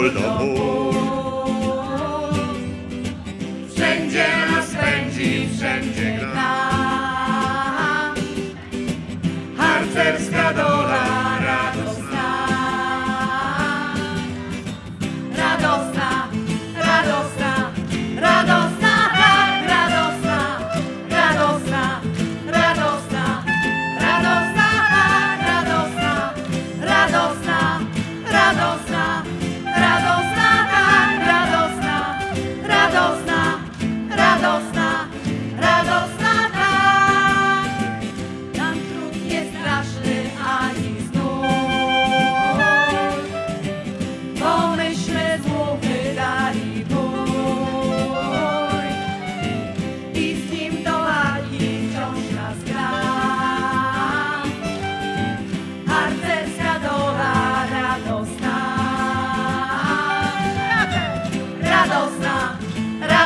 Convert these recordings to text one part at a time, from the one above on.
Voll d'Amour.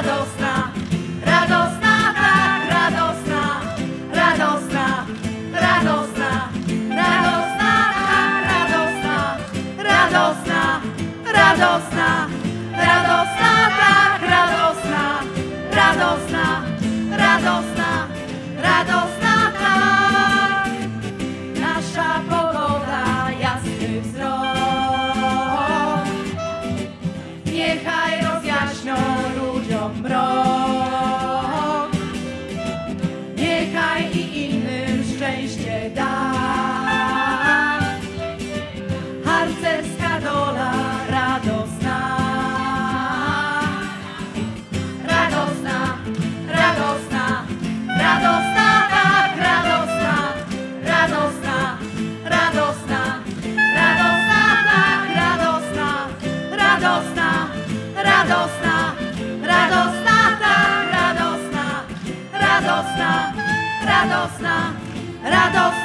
radość radosna, radosna,